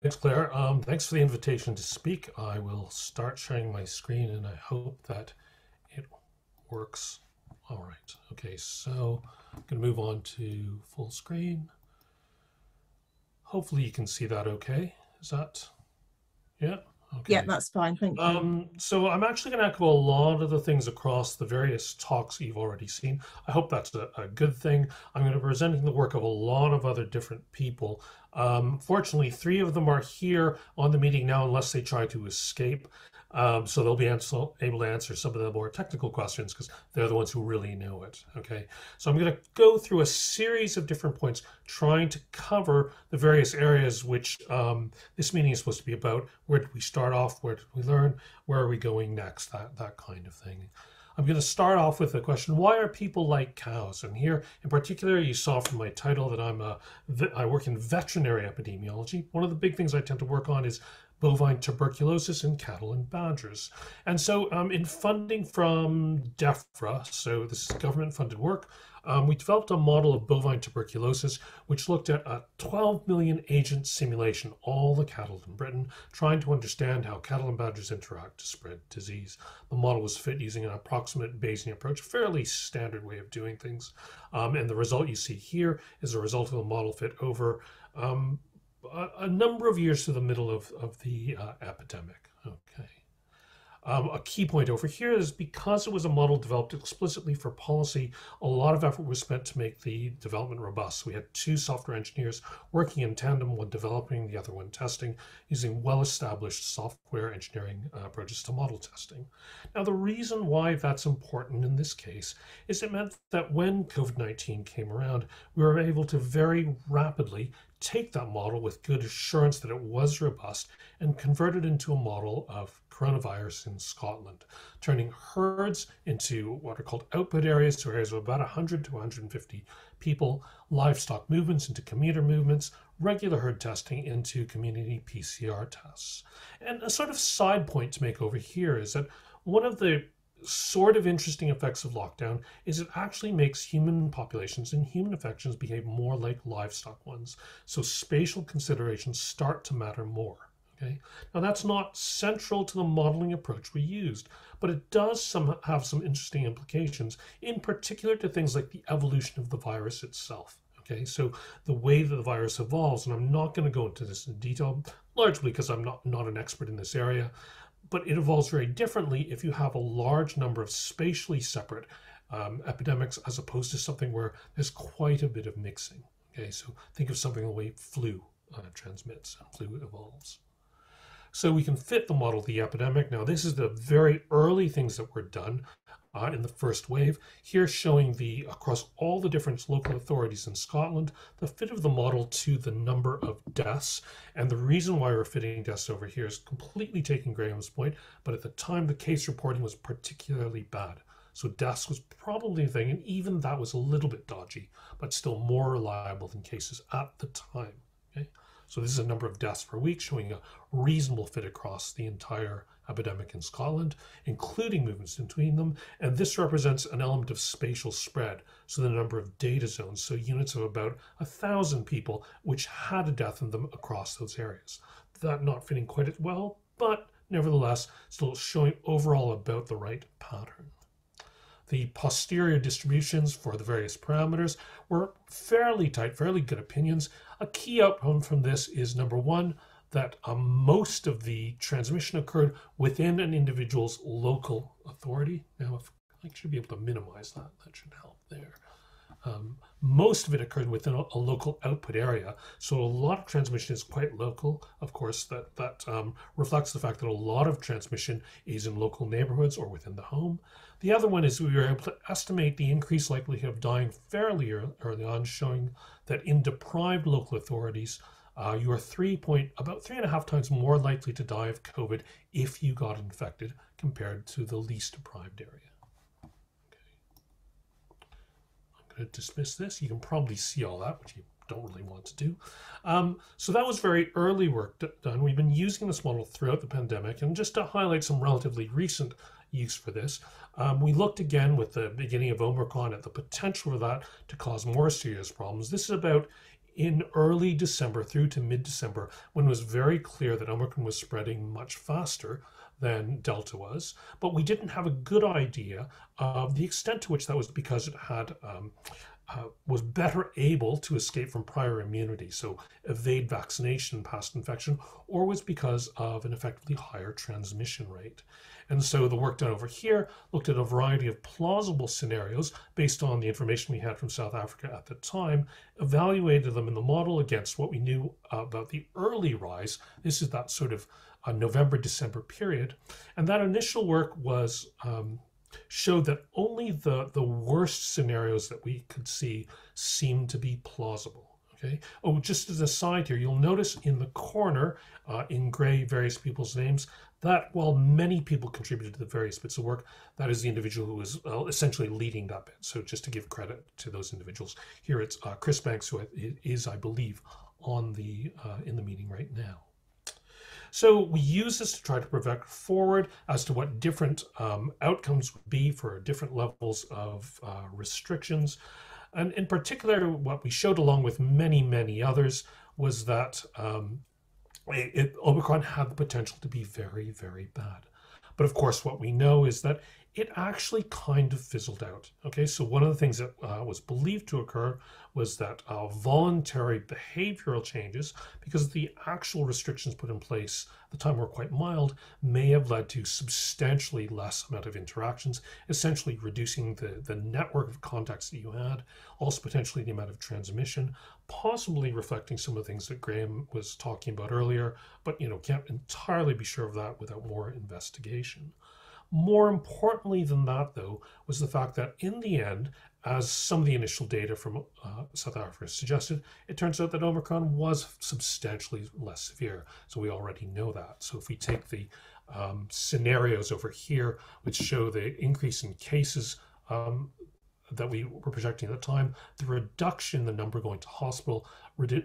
Thanks, Claire. Um, thanks for the invitation to speak. I will start sharing my screen and I hope that it works. All right. Okay, so I'm going to move on to full screen. Hopefully you can see that okay. Is that, yeah? Okay. Yeah, that's fine. Thank you. Um, so I'm actually going to echo a lot of the things across the various talks you've already seen. I hope that's a, a good thing. I'm going to be presenting the work of a lot of other different people. Um, fortunately, three of them are here on the meeting now, unless they try to escape. Um, so they'll be answer, able to answer some of the more technical questions because they're the ones who really know it. Okay, so I'm going to go through a series of different points, trying to cover the various areas which um, this meeting is supposed to be about. Where did we start off? Where did we learn? Where are we going next? That that kind of thing. I'm going to start off with the question, why are people like cows? And here in particular, you saw from my title that I'm a, I work in veterinary epidemiology. One of the big things I tend to work on is bovine tuberculosis in cattle and badgers. And so um, in funding from DEFRA, so this is government funded work, um, we developed a model of bovine tuberculosis, which looked at a 12 million agent simulation, all the cattle in Britain, trying to understand how cattle and badgers interact to spread disease. The model was fit using an approximate Bayesian approach, fairly standard way of doing things. Um, and the result you see here is a result of a model fit over um, a, number of years to the middle of, of the uh, epidemic. Okay. Um, a key point over here is because it was a model developed explicitly for policy, a lot of effort was spent to make the development robust. We had two software engineers working in tandem, one developing, the other one testing, using well-established software engineering uh, approaches to model testing. Now, the reason why that's important in this case is it meant that when COVID-19 came around, we were able to very rapidly take that model with good assurance that it was robust and convert it into a model of coronavirus in Scotland, turning herds into what are called output areas, so areas of about 100 to 150 people, livestock movements into commuter movements, regular herd testing into community PCR tests. And a sort of side point to make over here is that one of the sort of interesting effects of lockdown is it actually makes human populations and human infections behave more like livestock ones. So spatial considerations start to matter more. Okay. Now that's not central to the modeling approach we used, but it does some, have some interesting implications, in particular to things like the evolution of the virus itself. Okay, so the way that the virus evolves, and I'm not going to go into this in detail, largely because I'm not, not an expert in this area, but it evolves very differently if you have a large number of spatially separate um, epidemics as opposed to something where there's quite a bit of mixing. Okay, so think of something the way flu uh, transmits and flu evolves. So we can fit the model of the epidemic. Now, this is the very early things that were done uh, in the first wave. Here showing the across all the different local authorities in Scotland, the fit of the model to the number of deaths. And the reason why we're fitting deaths over here is completely taking Graham's point, but at the time the case reporting was particularly bad. So deaths was probably a thing, and even that was a little bit dodgy, but still more reliable than cases at the time. Okay? So this is a number of deaths per week, showing a reasonable fit across the entire epidemic in Scotland, including movements between them. And this represents an element of spatial spread, so the number of data zones, so units of about a thousand people which had a death in them across those areas. That not fitting quite as well, but nevertheless still showing overall about the right pattern. The posterior distributions for the various parameters were fairly tight, fairly good opinions. A key outcome from this is number one, that um, most of the transmission occurred within an individual's local authority. Now, if I should be able to minimize that, that should help there. Um, most of it occurred within a, a, local output area. So a lot of transmission is quite local. Of course, that, that um, reflects the fact that a lot of transmission is in local neighborhoods or within the home. The other one is we were able to estimate the increased likelihood of dying fairly early on, showing that in deprived local authorities, uh, you are three point about three and a half times more likely to die of COVID if you got infected compared to the least deprived area. Okay. I'm going to dismiss this. You can probably see all that, which you don't really want to do. Um, so that was very early work done. We've been using this model throughout the pandemic, and just to highlight some relatively recent use for this. Um, we looked again with the beginning of Omicron at the potential for that to cause more serious problems. This is about in early December through to mid December, when it was very clear that Omicron was spreading much faster than Delta was, but we didn't have a good idea of the extent to which that was because it had um, uh, was better able to escape from prior immunity, so evade vaccination, past infection, or was because of an effectively higher transmission rate. And so the work done over here looked at a variety of plausible scenarios based on the information we had from South Africa at the time, evaluated them in the model against what we knew about the early rise. This is that sort of uh, November, December period. And that initial work was um, showed that only the, the worst scenarios that we could see seemed to be plausible. Okay. Oh, just as a side here, you'll notice in the corner uh, in gray various people's names that while many people contributed to the various bits of work, that is the individual who is uh, essentially leading that bit. So just to give credit to those individuals, here it's uh, Chris Banks, who is, I believe, on the uh, in the meeting right now. So we use this to try to project forward as to what different um, outcomes would be for different levels of uh, restrictions. And in particular, what we showed along with many, many others was that um, it, it, Omicron had the potential to be very, very bad. But of course, what we know is that it actually kind of fizzled out. Okay, so one of the things that uh, was believed to occur was that uh, voluntary behavioral changes, because the actual restrictions put in place at the time were quite mild, may have led to substantially less amount of interactions, essentially reducing the, the network of contacts that you had, also potentially the amount of transmission, possibly reflecting some of the things that Graham was talking about earlier, but you know, can't entirely be sure of that without more investigation. More importantly than that, though, was the fact that in the end, as some of the initial data from uh, South Africa suggested, it turns out that Omicron was substantially less severe. So we already know that. So if we take the um, scenarios over here, which show the increase in cases um, that we were projecting at the time, the reduction in the number going to hospital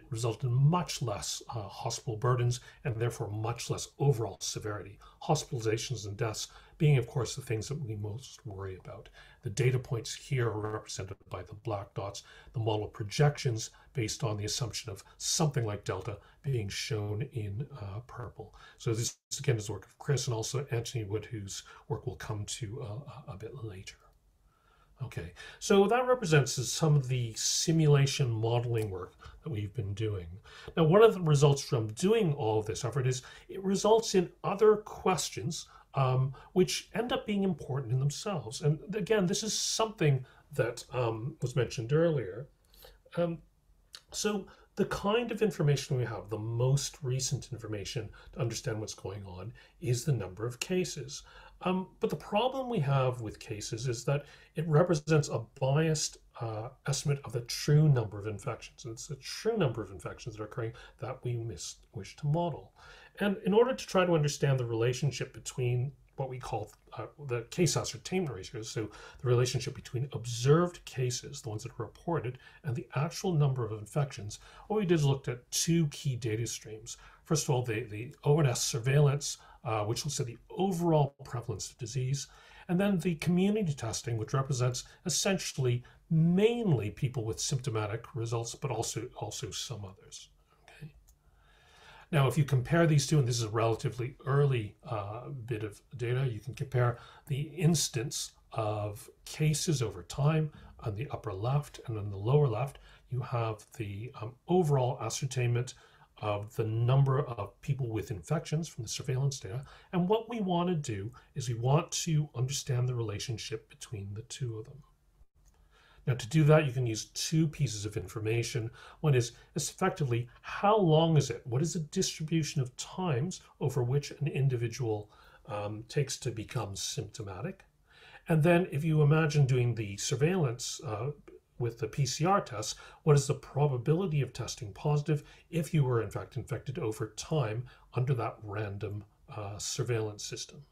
resulted in much less uh, hospital burdens and therefore much less overall severity. Hospitalizations and deaths being, of course, the things that we most worry about. The data points here are represented by the black dots, the model projections based on the assumption of something like delta being shown in uh, purple. So this again is the work of Chris and also Anthony Wood, whose work will come to uh, a bit later. Okay, so that represents some of the simulation modeling work that we've been doing. Now, one of the results from doing all of this effort is it results in other questions um, which end up being important in themselves. And again, this is something that um, was mentioned earlier. Um, so the kind of information we have, the most recent information to understand what's going on, is the number of cases. Um, but the problem we have with cases is that it represents a biased uh, estimate of the true number of infections. It's the true number of infections that are occurring that we miss, wish to model. And in order to try to understand the relationship between what we call uh, the case ascertainment ratios, so the relationship between observed cases, the ones that are reported, and the actual number of infections, what we did is looked at two key data streams. First of all, the, the ONS surveillance uh, which looks at the overall prevalence of disease, and then the community testing, which represents essentially mainly people with symptomatic results, but also also some others. Okay. Now, if you compare these two, and this is a relatively early uh, bit of data, you can compare the instance of cases over time on the upper left, and on the lower left, you have the um, overall ascertainment of the number of people with infections from the surveillance data. And what we want to do is we want to understand the relationship between the two of them. Now, to do that, you can use two pieces of information. One is, effectively how long is it? What is the distribution of times over which an individual um, takes to become symptomatic? And then, if you imagine doing the surveillance uh, with the PCR test, what is the probability of testing positive if you were in fact infected over time under that random uh, surveillance system.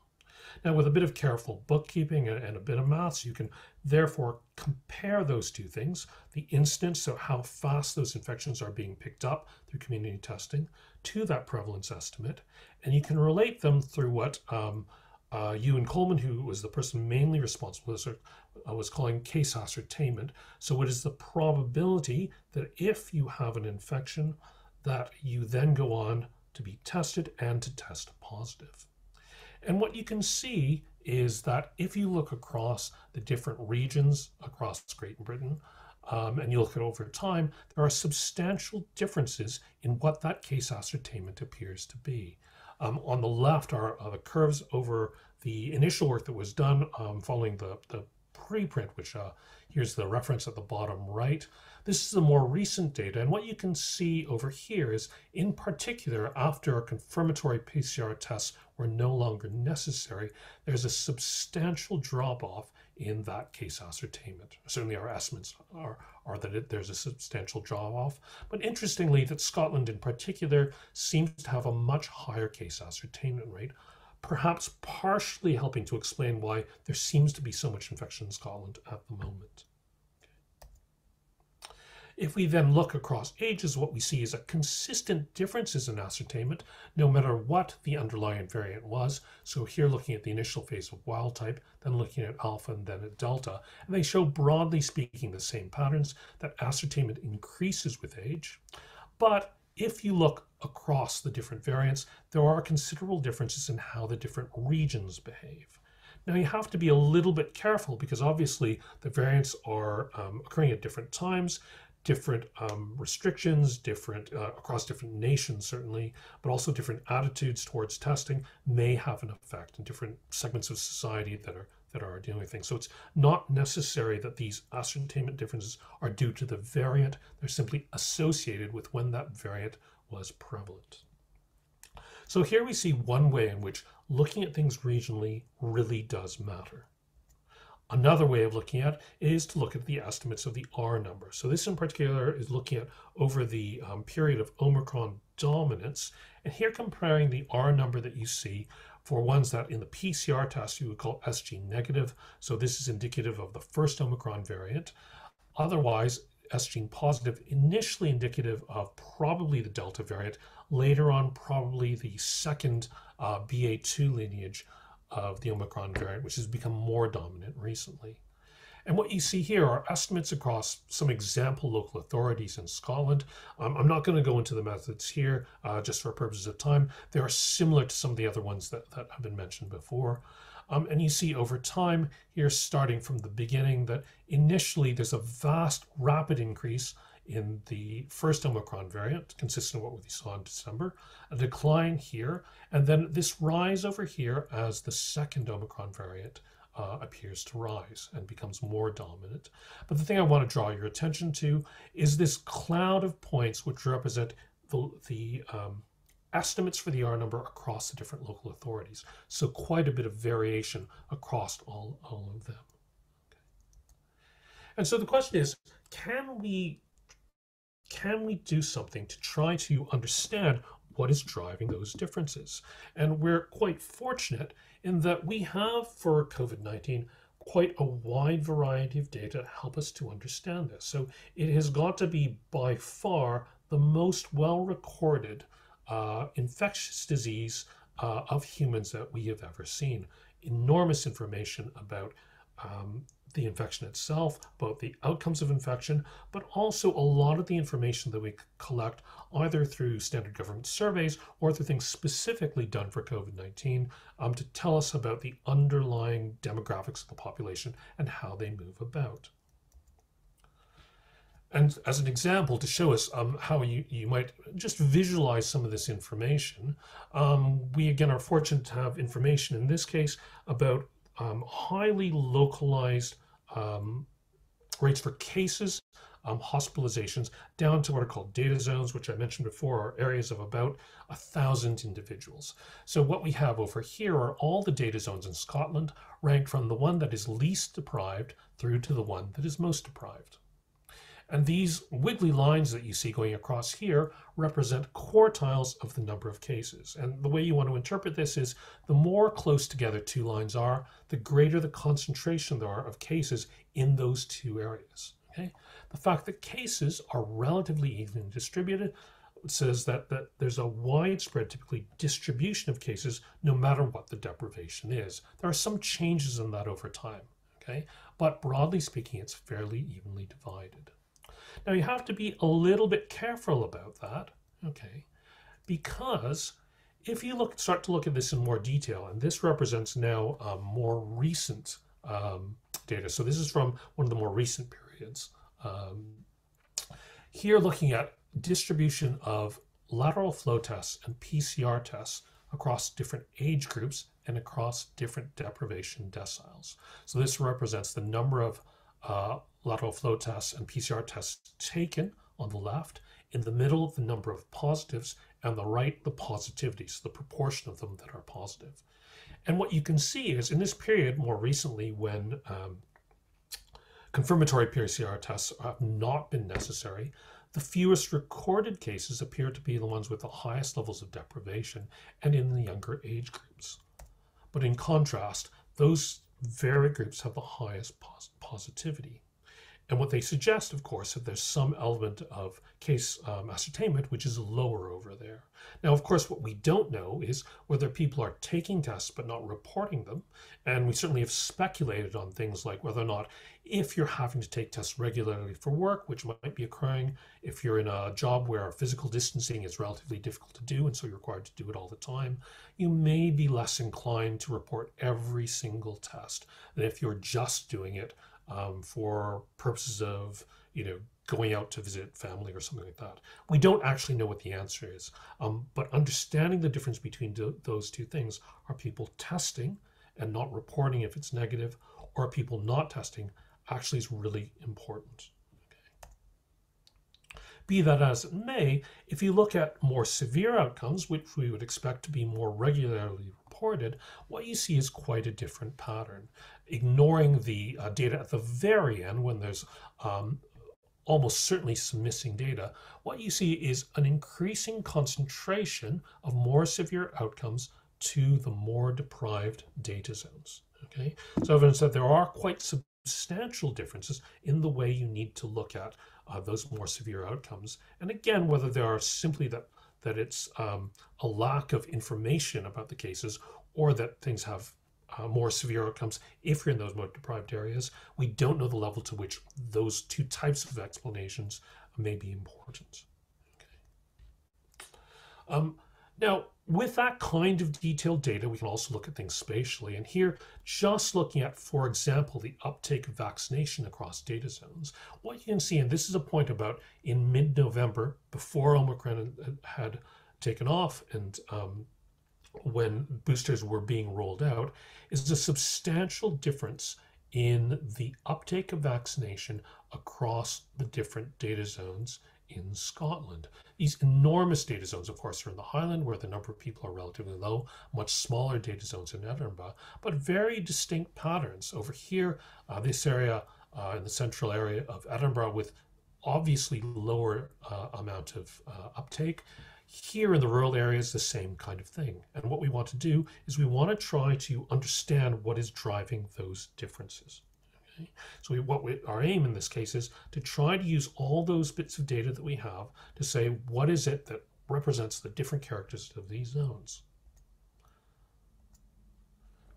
Now, with a bit of careful bookkeeping and, a bit of maths, you can therefore compare those two things the instance, so how fast those infections are being picked up through community testing, to that prevalence estimate. And you can relate them through what um, uh, Ewan Colman, who was the person mainly responsible uh, was calling case ascertainment. So what is the probability that if you have an infection, that you then go on to be tested and to test positive. And what you can see is that if you look across the different regions across Great Britain, um, and you look at over time, there are substantial differences in what that case ascertainment appears to be. Um, on the left are, the curves over the initial work that was done um, following the, the preprint, which uh, here's the reference at the bottom right. This is the more recent data, and what you can see over here is, in particular, after confirmatory PCR tests were no longer necessary, there's a substantial drop-off in that case ascertainment. Certainly our estimates are, are that it, there's a substantial drop-off, but interestingly that Scotland in particular seems to have a much higher case ascertainment rate, perhaps partially helping to explain why there seems to be so much infection in Scotland at the moment. If we then look across ages, what we see is a consistent differences in ascertainment, no matter what the underlying variant was. So here looking at the initial phase of wild type, then looking at alpha and then at delta, and they show broadly speaking the same patterns that ascertainment increases with age. But if you look across the different variants, there are considerable differences in how the different regions behave. Now you have to be a little bit careful because obviously the variants are um, occurring at different times different um, restrictions, different uh, across different nations certainly, but also different attitudes towards testing may have an effect in different segments of society that are that are dealing with things. So it's not necessary that these ascertainment differences are due to the variant. They're simply associated with when that variant was prevalent. So here we see one way in which looking at things regionally really does matter. Another way of looking at is to look at the estimates of the R number. So this in particular is looking at over the um, period of Omicron dominance. And here comparing the R number that you see for ones that in the PCR test you would call SG negative. So this is indicative of the first Omicron variant. Otherwise, S gene positive, initially indicative of probably the Delta variant, later on probably the second uh, BA2 lineage of the Omicron variant, which has become more dominant recently. And what you see here are estimates across some example local authorities in Scotland. Um, I'm not going to go into the methods here uh, just for purposes of time. They are similar to some of the other ones that, that have been mentioned before. Um, and you see over time here, starting from the beginning, that initially there's a vast, rapid increase in the first Omicron variant, consistent with what we saw in December, a decline here, and then this rise over here as the second Omicron variant uh, appears to rise and becomes more dominant. But the thing I want to draw your attention to is this cloud of points which represent the, the um, estimates for the R number across the different local authorities. So quite a bit of variation across all, all of them. And so the question is, can we can we do something to try to understand what is driving those differences? And we're quite fortunate in that we have for COVID 19 quite a wide variety of data to help us to understand this. So it has got to be by far the most well recorded uh, infectious disease uh, of humans that we have ever seen. Enormous information about um, the infection itself, both the outcomes of infection, but also a lot of the information that we collect either through standard government surveys or through things specifically done for COVID 19 um, to tell us about the underlying demographics of the population and how they move about. And as an example, to show us um, how you, you might just visualize some of this information, um, we again are fortunate to have information in this case about um, highly localized um, rates for cases, um, hospitalizations, down to what are called data zones, which I mentioned before are areas of about a thousand individuals. So what we have over here are all the data zones in Scotland, ranked from the one that is least deprived through to the one that is most deprived. And these wiggly lines that you see going across here represent quartiles of the number of cases. And the way you want to interpret this is the more close together two lines are, the greater the concentration there are of cases in those two areas. Okay? The fact that cases are relatively evenly distributed says that, that there's a widespread, typically distribution of cases, no matter what the deprivation is. There are some changes in that over time, okay? But broadly speaking, it's fairly evenly divided. Now you have to be a little bit careful about that, okay? Because if you look, start to look at this in more detail, and this represents now more recent um, data. So this is from one of the more recent periods. Um, here looking at distribution of lateral flow tests and PCR tests across different age groups and across different deprivation deciles. So this represents the number of uh, lateral flow tests and PCR tests taken on the left, in the middle the number of positives, and the right the positivities, the proportion of them that are positive. And what you can see is in this period, more recently, when um, confirmatory PCR tests have not been necessary, the fewest recorded cases appear to be the ones with the highest levels of deprivation and in the younger age groups. But in contrast, those very groups have the highest pos positivity. And what they suggest, of course, that there's some element of case um, ascertainment, which is lower over there. Now, of course, what we don't know is whether people are taking tests but not reporting them. And we certainly have speculated on things like whether or not, if you're having to take tests regularly for work, which might be occurring, if you're in a job where physical distancing is relatively difficult to do, and so you're required to do it all the time, you may be less inclined to report every single test than if you're just doing it um, for purposes of you know going out to visit family or something like that. We don't actually know what the answer is, um, but understanding the difference between those two things are people testing and not reporting if it's negative, or people not testing actually is really important. Be that as it may, if you look at more severe outcomes, which we would expect to be more regularly reported, what you see is quite a different pattern ignoring the uh, data at the very end when there's um, almost certainly some missing data, what you see is an increasing concentration of more severe outcomes to the more deprived data zones. Okay, so evidence that there are quite substantial differences in the way you need to look at uh, those more severe outcomes. And again, whether they are simply that that it's um, a lack of information about the cases or that things have uh, more severe outcomes if you're in those more deprived areas. We don't know the level to which those two types of explanations may be important. Okay. Um, now, with that kind of detailed data, we can also look at things spatially. And here, just looking at, for example, the uptake of vaccination across data zones, what you can see, and this is a point about in mid-November, before Omicron had taken off and um, when boosters were being rolled out is a substantial difference in the uptake of vaccination across the different data zones in Scotland. These enormous data zones, of course, are in the Highland where the number of people are relatively low, much smaller data zones in Edinburgh, but very distinct patterns. Over here, uh, this area uh, in the central area of Edinburgh with obviously lower uh, amount of uh, uptake, here in the rural areas, the same kind of thing. And what we want to do is we want to try to understand what is driving those differences. Okay? So we, what we, our aim in this case is to try to use all those bits of data that we have to say what is it that represents the different characters of these zones.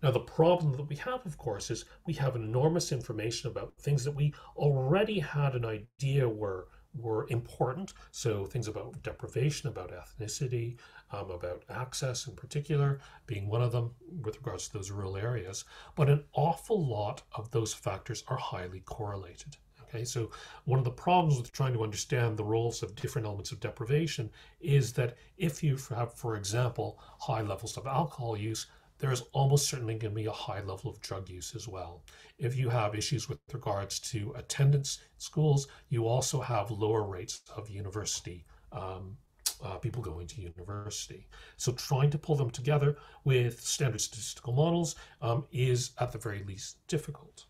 Now, the problem that we have, of course, is we have enormous information about things that we already had an idea were were important. So things about deprivation, about ethnicity, um, about access in particular, being one of them with regards to those rural areas. But an awful lot of those factors are highly correlated. Okay, so one of the problems with trying to understand the roles of different elements of deprivation is that if you have, for example, high levels of alcohol use, there is almost certainly going to be a high level of drug use as well. If you have issues with regards to attendance in schools, you also have lower rates of university um, uh, people going to university. So trying to pull them together with standard statistical models um, is at the very least difficult.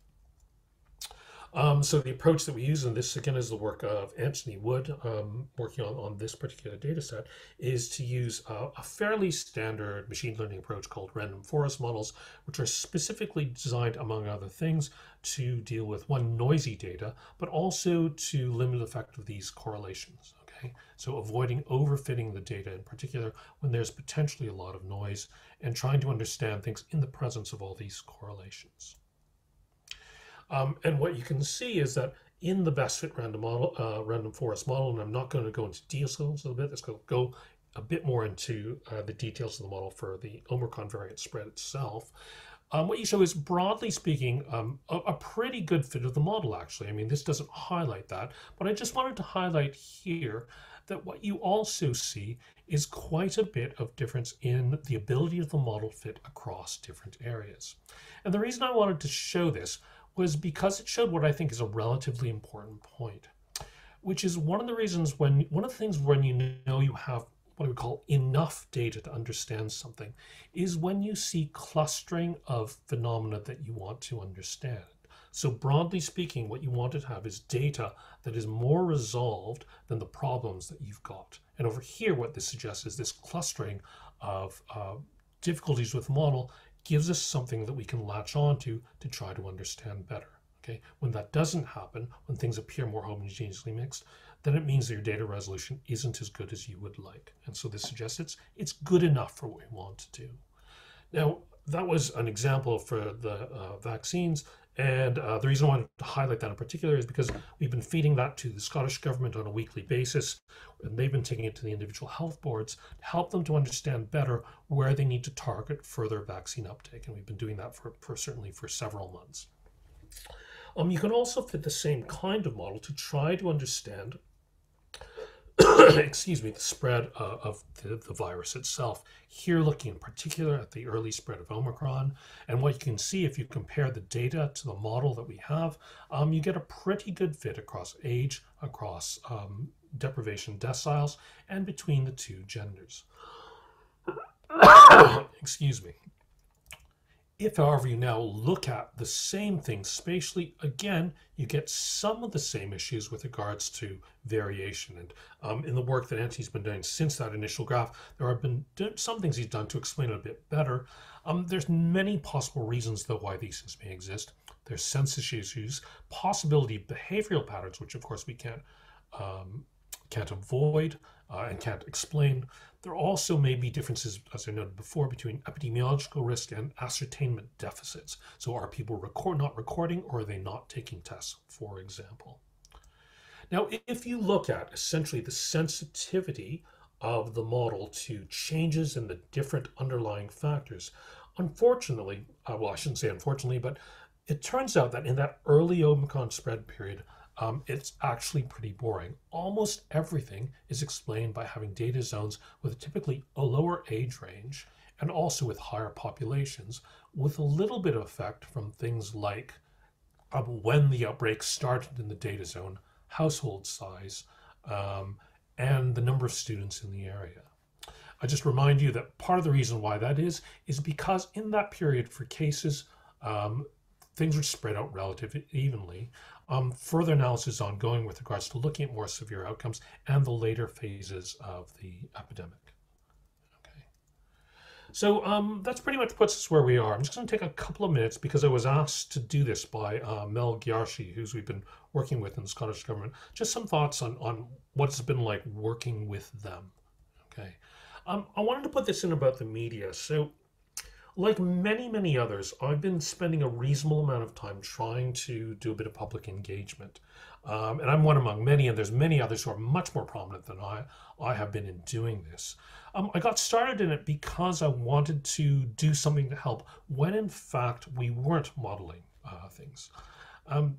Um, so the approach that we use, and this again is the work of Anthony Wood, um, working on, on this particular data set, is to use uh, a fairly standard machine learning approach called random forest models, which are specifically designed, among other things, to deal with one, noisy data, but also to limit the effect of these correlations. Okay, so avoiding overfitting the data in particular when there's potentially a lot of noise and trying to understand things in the presence of all these correlations. Um, and what you can see is that in the best fit random model, uh, random forest model, and I'm not going to go into details a little bit, let's go, go a bit more into uh, the details of the model for the Omicron variant spread itself. Um, what you show is, broadly speaking, um, a, a, pretty good fit of the model, actually. I mean, this doesn't highlight that, but I just wanted to highlight here that what you also see is quite a bit of difference in the ability of the model fit across different areas. And the reason I wanted to show this was because it showed what I think is a relatively important point, which is one of the reasons when, one of the things when you know you have what we call enough data to understand something is when you see clustering of phenomena that you want to understand. So broadly speaking, what you want to have is data that is more resolved than the problems that you've got. And over here, what this suggests is this clustering of uh, difficulties with model gives us something that we can latch onto to to try to understand better. Okay, when that doesn't happen, when things appear more homogeneously mixed, then it means that your data resolution isn't as good as you would like. And so this suggests it's, it's good enough for what we want to do. Now, that was an example for the uh, vaccines. And uh, the reason I wanted to highlight that in particular is because we've been feeding that to the Scottish Government on a weekly basis, and they've been taking it to the individual health boards to help them to understand better where they need to target further vaccine uptake. And we've been doing that for, for certainly for several months. Um, you can also fit the same kind of model to try to understand excuse me, the spread uh, of the, the, virus itself. Here, looking in particular at the early spread of Omicron, and what you can see if you compare the data to the model that we have, um, you get a pretty good fit across age, across um, deprivation deciles, and between the two genders. excuse me. If, however, you now look at the same thing spatially, again, you get some of the same issues with regards to variation. And um, in the work that Anthony's been doing since that initial graph, there have been some things he's done to explain it a bit better. Um, there's many possible reasons, though, why these things may exist. There's census issues, possibility behavioral patterns, which of course we can't um, can't avoid uh, and can't explain. There also may be differences, as I noted before, between epidemiological risk and ascertainment deficits. So are people record, not recording or are they not taking tests, for example? Now, if you look at essentially the sensitivity of the model to changes in the different underlying factors, unfortunately, uh, well, I shouldn't say unfortunately, but it turns out that in that early Omicron spread period, um, it's actually pretty boring. Almost everything is explained by having data zones with typically a lower age range and also with higher populations, with a little bit of effect from things like um, when the outbreak started in the data zone, household size, um, and the number of students in the area. I just remind you that part of the reason why that is, is because in that period for cases, um, things were spread out relatively evenly. Um, further analysis is ongoing with regards to looking at more severe outcomes and the later phases of the epidemic. Okay, so um, that's pretty much puts us where we are. I'm just going to take a couple of minutes because I was asked to do this by uh, Mel Ghiarshi, who's we've been working with in the Scottish Government. Just some thoughts on, on what it's been like working with them. Okay, um, I wanted to put this in about the media. So like many, many others, I've been spending a reasonable amount of time trying to do a bit of public engagement. Um, and I'm one among many, and there's many others who are much more prominent than I, I have been in doing this. Um, I got started in it because I wanted to do something to help when in fact we weren't modeling uh, things. Um,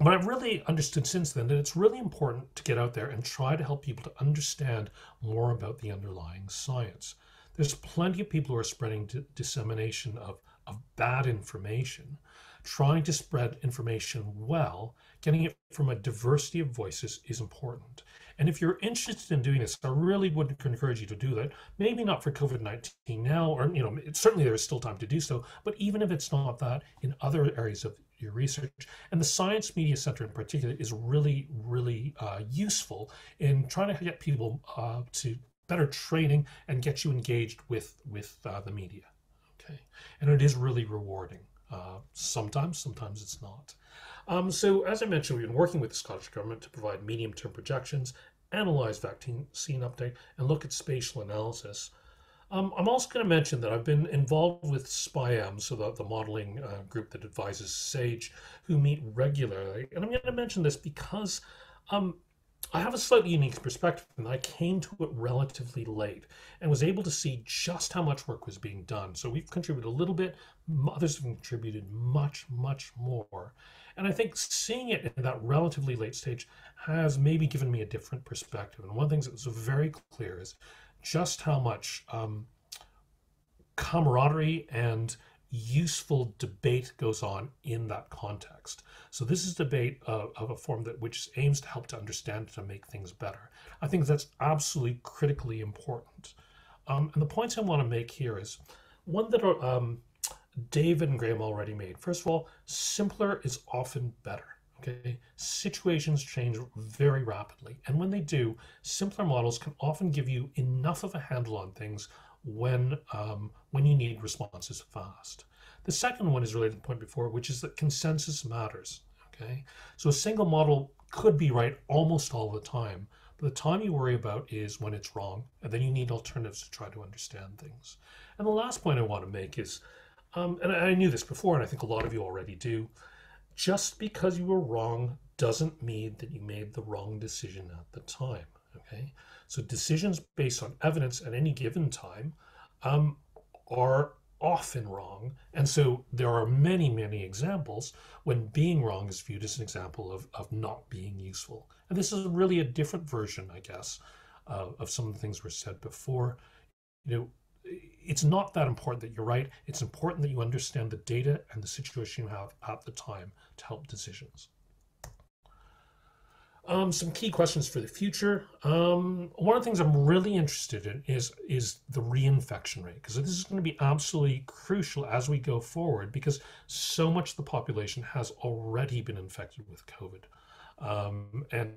but I've really understood since then that it's really important to get out there and try to help people to understand more about the underlying science. There's plenty of people who are spreading dissemination of, of bad information. Trying to spread information well, getting it from a diversity of voices is important. And if you're interested in doing this, I really would encourage you to do that. Maybe not for COVID-19 now, or you know, certainly there's still time to do so. But even if it's not that, in other areas of your research, and the Science Media Center in particular is really, really uh, useful in trying to get people uh, to better training and get you engaged with with uh, the media. Okay, and it is really rewarding. Uh, sometimes, sometimes it's not. Um, so, as I mentioned, we've been working with the Scottish Government to provide medium-term projections analyze vaccine scene update, and look at spatial analysis. Um, I'm also going to mention that I've been involved with SPI-M, so the, the modeling uh, group that advises SAGE, who meet regularly. And I'm going to mention this because um, I have a slightly unique perspective, and I came to it relatively late and was able to see just how much work was being done. So we've contributed a little bit, others have contributed much, much more. And I think seeing it in that relatively late stage has maybe given me a different perspective. And one of the things that was very clear is just how much um, camaraderie and useful debate goes on in that context. So this is debate of, of a form that which aims to help to understand to make things better. I think that's absolutely critically important. Um, and the points I want to make here is one that are, um, David and Graham already made. First of all, simpler is often better. Okay, situations change very rapidly, and when they do, simpler models can often give you enough of a handle on things when um, when you need responses fast. The second one is related to the point before, which is that consensus matters. Okay, so a single model could be right almost all the time, but the time you worry about is when it's wrong, and then you need alternatives to try to understand things. And the last point I want to make is, um, and I knew this before, and I think a lot of you already do, just because you were wrong doesn't mean that you made the wrong decision at the time. Okay, so decisions based on evidence at any given time um, are often wrong. And so there are many, many examples when being wrong is viewed as an example of, of not being useful. And this is really a different version, I guess, uh, of some of the things were said before. You know, it's not that important that you're right. It's important that you understand the data and the situation you have at the time to help decisions. Um, some key questions for the future. Um, one of the things I'm really interested in is is the reinfection rate because this is going to be absolutely crucial as we go forward because so much of the population has already been infected with COVID, um, and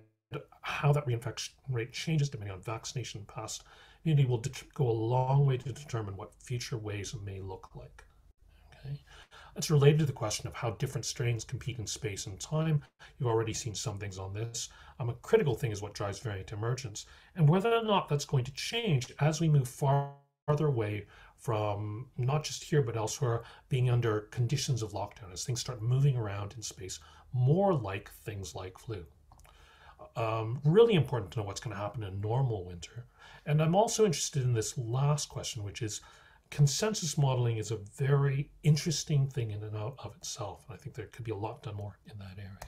how that reinfection rate changes depending on vaccination past immunity will go a long way to determine what future waves may look like. Okay. It's related to the question of how different strains compete in space and time. You've already seen some things on this. Um, a critical thing is what drives variant emergence and whether or not that's going to change as we move farther away from not just here but elsewhere being under conditions of lockdown as things start moving around in space more like things like flu. Um, really important to know what's going to happen in normal winter. And I'm also interested in this last question, which is consensus modeling is a very interesting thing in and out of itself. And I think there could be a lot done more in that area.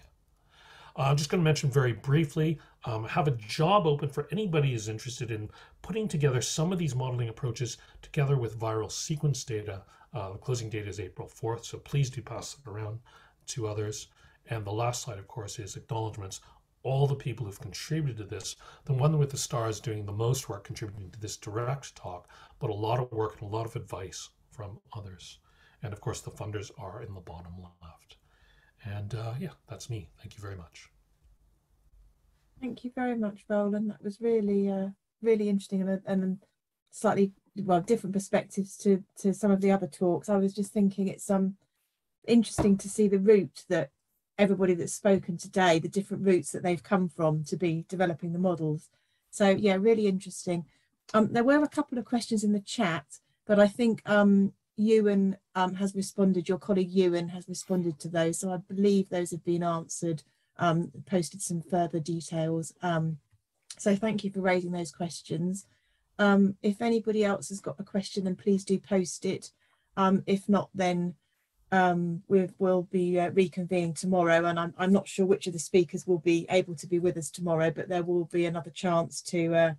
Uh, I'm just going to mention very briefly, um, have a job open for anybody who's interested in putting together some of these modeling approaches together with viral sequence data. Uh, the closing date is April 4th, so please do pass it around to others. And the last slide, of course, is acknowledgements. All the people who've contributed to this, the one with the stars doing the most work contributing to this direct talk, but a lot of work and a lot of advice from others. And of course, the funders are in the bottom left. And uh, yeah, that's me. Thank you very much. Thank you very much, Rowland. That was really, uh, really interesting and, and slightly well different perspectives to to some of the other talks. I was just thinking it's um interesting to see the route that everybody that's spoken today, the different routes that they've come from to be developing the models. So yeah, really interesting. Um, there were a couple of questions in the chat, but I think um, Ewan um, has responded, your colleague Ewan has responded to those. So I believe those have been answered, um, posted some further details. Um, so thank you for raising those questions. Um, if anybody else has got a question, then please do post it. Um, if not, then um, we will be uh, reconvening tomorrow and I'm, I'm not sure which of the speakers will be able to be with us tomorrow, but there will be another chance to uh,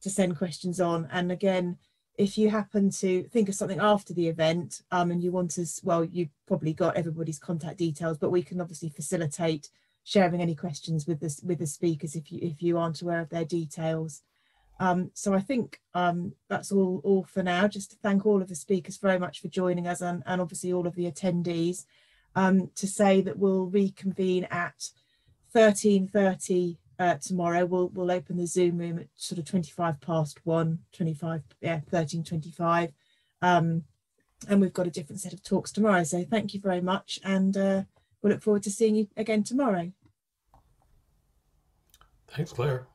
to send questions on. And again, if you happen to think of something after the event um, and you want us, well, you've probably got everybody's contact details, but we can obviously facilitate sharing any questions with the, with the speakers if you, if you aren't aware of their details. Um, so I think um, that's all, all for now. Just to thank all of the speakers very much for joining us and, and obviously all of the attendees um, to say that we'll reconvene at 13.30 uh, tomorrow. We'll we'll open the Zoom room at sort of 25 past one, 25, yeah, 13.25. Um, and we've got a different set of talks tomorrow. So thank you very much. And uh, we'll look forward to seeing you again tomorrow. Thanks, Claire.